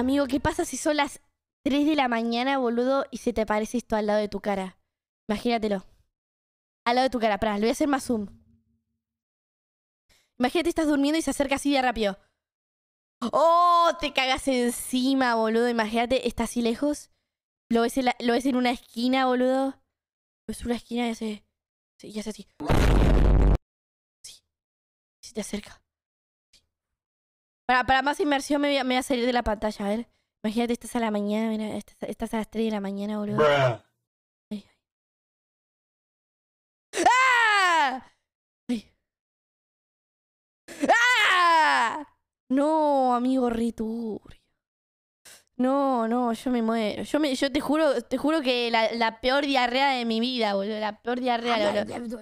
Amigo, ¿qué pasa si son las 3 de la mañana, boludo, y se te aparece esto al lado de tu cara? Imagínatelo. Al lado de tu cara. Pará, le voy a hacer más zoom. Imagínate, estás durmiendo y se acerca así de rápido. ¡Oh! Te cagas encima, boludo. Imagínate, está así lejos. Lo ves en, la- lo ves en una esquina, boludo. Lo ves en una esquina y hace... Y hace así. Sí. Se te acerca. Para, para más inmersión me voy, a, me voy a salir de la pantalla, a ver. Imagínate, estás a la mañana, mira, estás, estás a las 3 de la mañana, boludo. Bruh. Ay, ay. ¡Ah! Ay. ¡Ah! No, amigo Riturio. No, no, yo me muero. Yo me, yo te juro, te juro que la, la peor diarrea de mi vida, boludo. La peor diarrea, boludo.